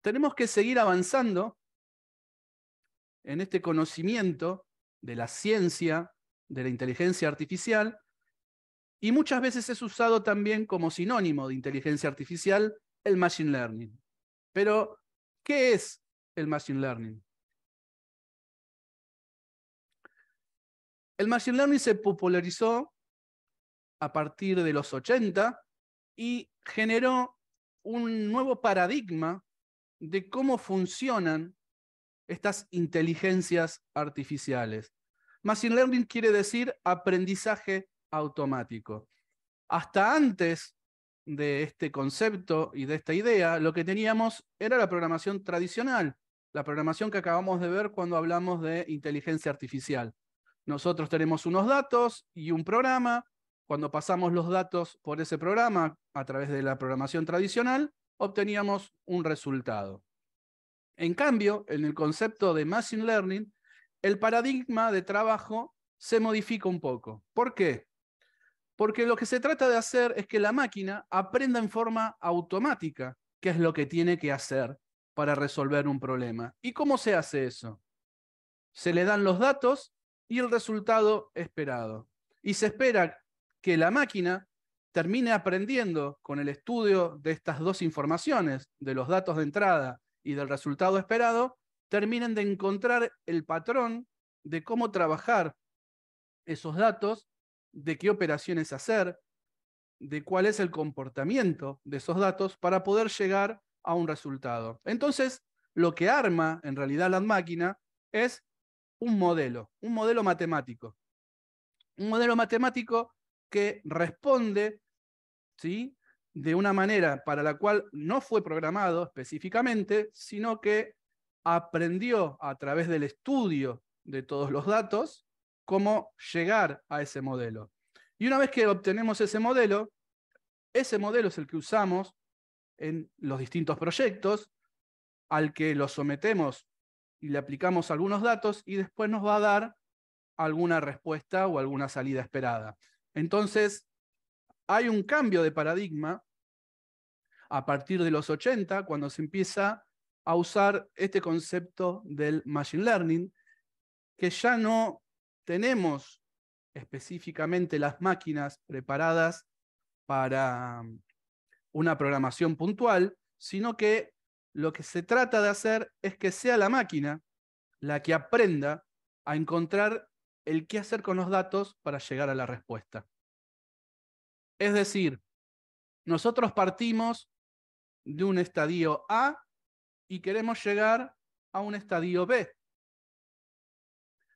tenemos que seguir avanzando en este conocimiento de la ciencia, de la inteligencia artificial, y muchas veces es usado también como sinónimo de inteligencia artificial el machine learning. Pero, ¿qué es el machine learning? El machine learning se popularizó a partir de los 80 y generó un nuevo paradigma de cómo funcionan estas inteligencias artificiales. Machine learning quiere decir aprendizaje automático. Hasta antes de este concepto y de esta idea, lo que teníamos era la programación tradicional, la programación que acabamos de ver cuando hablamos de inteligencia artificial. Nosotros tenemos unos datos y un programa. Cuando pasamos los datos por ese programa a través de la programación tradicional, obteníamos un resultado. En cambio, en el concepto de Machine Learning, el paradigma de trabajo se modifica un poco. ¿Por qué? Porque lo que se trata de hacer es que la máquina aprenda en forma automática qué es lo que tiene que hacer para resolver un problema. ¿Y cómo se hace eso? Se le dan los datos y el resultado esperado. Y se espera que la máquina termine aprendiendo con el estudio de estas dos informaciones, de los datos de entrada y del resultado esperado, terminen de encontrar el patrón de cómo trabajar esos datos, de qué operaciones hacer, de cuál es el comportamiento de esos datos para poder llegar a un resultado. Entonces, lo que arma en realidad la máquina es un modelo, un modelo matemático. Un modelo matemático que responde ¿sí? de una manera para la cual no fue programado específicamente, sino que aprendió a través del estudio de todos los datos cómo llegar a ese modelo. Y una vez que obtenemos ese modelo, ese modelo es el que usamos en los distintos proyectos, al que lo sometemos y le aplicamos algunos datos y después nos va a dar alguna respuesta o alguna salida esperada. Entonces, hay un cambio de paradigma a partir de los 80, cuando se empieza a usar este concepto del machine learning, que ya no tenemos específicamente las máquinas preparadas para una programación puntual, sino que lo que se trata de hacer es que sea la máquina la que aprenda a encontrar el qué hacer con los datos para llegar a la respuesta. Es decir, nosotros partimos de un estadio A y queremos llegar a un estadio B.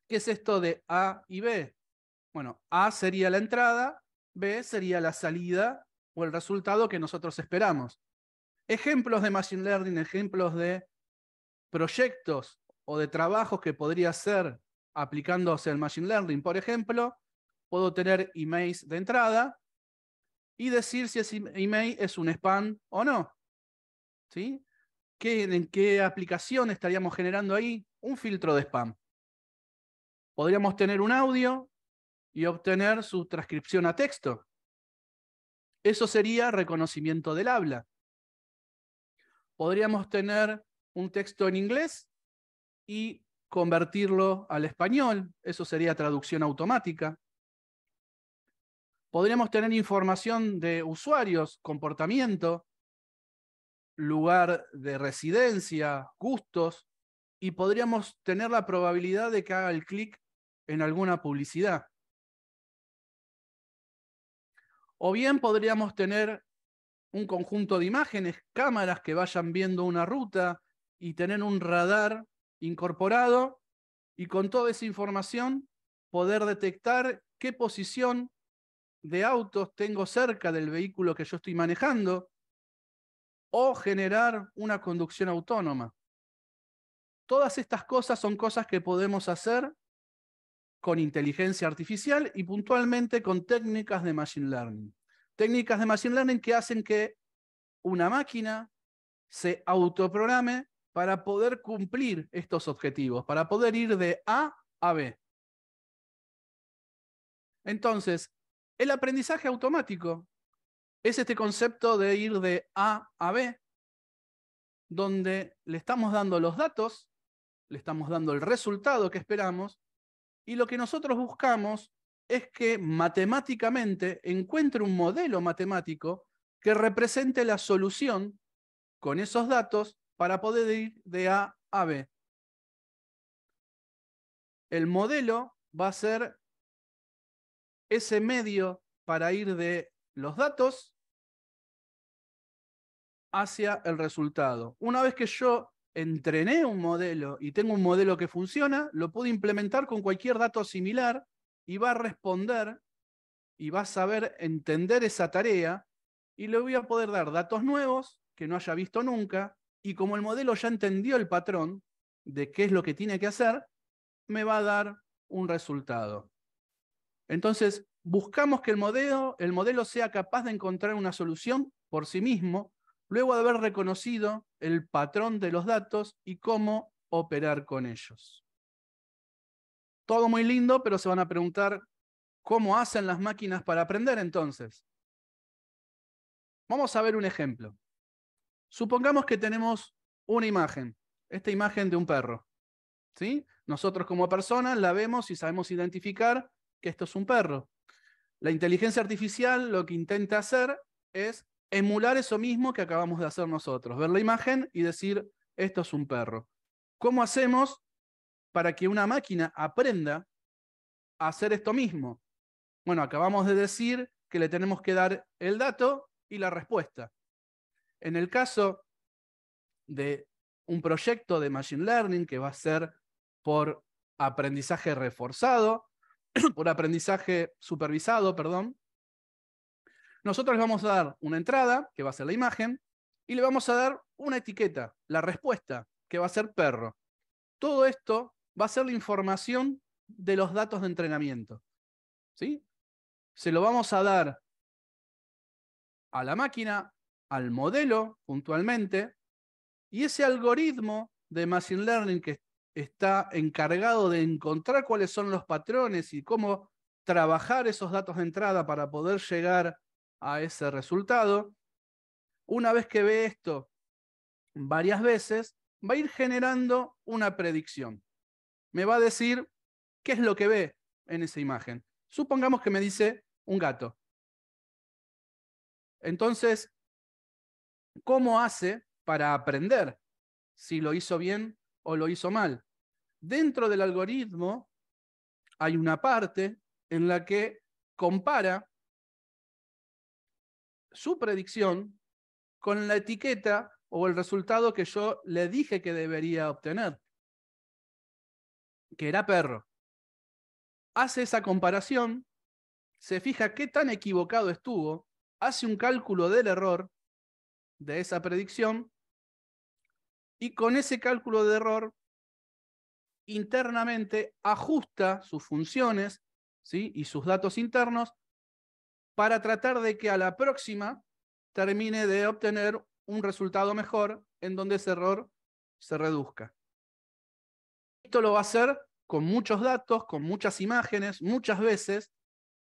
¿Qué es esto de A y B? Bueno, A sería la entrada, B sería la salida o el resultado que nosotros esperamos. Ejemplos de Machine Learning, ejemplos de proyectos o de trabajos que podría hacer aplicándose el Machine Learning. Por ejemplo, puedo tener emails de entrada y decir si ese email es un spam o no. ¿Sí? ¿En qué aplicación estaríamos generando ahí? Un filtro de spam. Podríamos tener un audio y obtener su transcripción a texto. Eso sería reconocimiento del habla. Podríamos tener un texto en inglés y convertirlo al español. Eso sería traducción automática. Podríamos tener información de usuarios, comportamiento, lugar de residencia, gustos, y podríamos tener la probabilidad de que haga el clic en alguna publicidad. O bien podríamos tener un conjunto de imágenes, cámaras que vayan viendo una ruta y tener un radar incorporado y con toda esa información poder detectar qué posición de autos tengo cerca del vehículo que yo estoy manejando o generar una conducción autónoma. Todas estas cosas son cosas que podemos hacer con inteligencia artificial y puntualmente con técnicas de machine learning. Técnicas de machine learning que hacen que una máquina se autoprograme para poder cumplir estos objetivos, para poder ir de A a B. Entonces, el aprendizaje automático es este concepto de ir de A a B, donde le estamos dando los datos, le estamos dando el resultado que esperamos, y lo que nosotros buscamos es que matemáticamente encuentre un modelo matemático que represente la solución con esos datos para poder ir de A a B. El modelo va a ser ese medio para ir de los datos hacia el resultado. Una vez que yo entrené un modelo y tengo un modelo que funciona, lo puedo implementar con cualquier dato similar y va a responder y va a saber entender esa tarea y le voy a poder dar datos nuevos que no haya visto nunca y como el modelo ya entendió el patrón de qué es lo que tiene que hacer, me va a dar un resultado. Entonces, buscamos que el modelo, el modelo sea capaz de encontrar una solución por sí mismo, luego de haber reconocido el patrón de los datos y cómo operar con ellos. Todo muy lindo, pero se van a preguntar, ¿cómo hacen las máquinas para aprender entonces? Vamos a ver un ejemplo. Supongamos que tenemos una imagen, esta imagen de un perro. ¿sí? Nosotros como personas la vemos y sabemos identificar que esto es un perro. La inteligencia artificial lo que intenta hacer es emular eso mismo que acabamos de hacer nosotros, ver la imagen y decir, esto es un perro. ¿Cómo hacemos para que una máquina aprenda a hacer esto mismo? Bueno, acabamos de decir que le tenemos que dar el dato y la respuesta. En el caso de un proyecto de Machine Learning que va a ser por aprendizaje reforzado, por aprendizaje supervisado, perdón, nosotros le vamos a dar una entrada, que va a ser la imagen, y le vamos a dar una etiqueta, la respuesta, que va a ser perro. Todo esto va a ser la información de los datos de entrenamiento. ¿sí? Se lo vamos a dar a la máquina al modelo puntualmente, y ese algoritmo de Machine Learning que está encargado de encontrar cuáles son los patrones y cómo trabajar esos datos de entrada para poder llegar a ese resultado, una vez que ve esto varias veces, va a ir generando una predicción. Me va a decir qué es lo que ve en esa imagen. Supongamos que me dice un gato. Entonces, ¿cómo hace para aprender si lo hizo bien o lo hizo mal? Dentro del algoritmo hay una parte en la que compara su predicción con la etiqueta o el resultado que yo le dije que debería obtener, que era perro. Hace esa comparación, se fija qué tan equivocado estuvo hace un cálculo del error de esa predicción y con ese cálculo de error internamente ajusta sus funciones ¿sí? y sus datos internos para tratar de que a la próxima termine de obtener un resultado mejor en donde ese error se reduzca. Esto lo va a hacer con muchos datos, con muchas imágenes, muchas veces,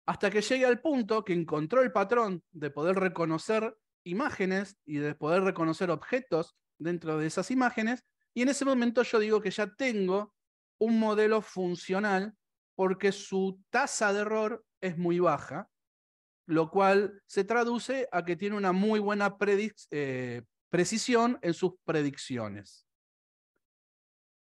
hasta que llegue al punto que encontró el patrón de poder reconocer imágenes y de poder reconocer objetos dentro de esas imágenes, y en ese momento yo digo que ya tengo un modelo funcional porque su tasa de error es muy baja, lo cual se traduce a que tiene una muy buena eh, precisión en sus predicciones.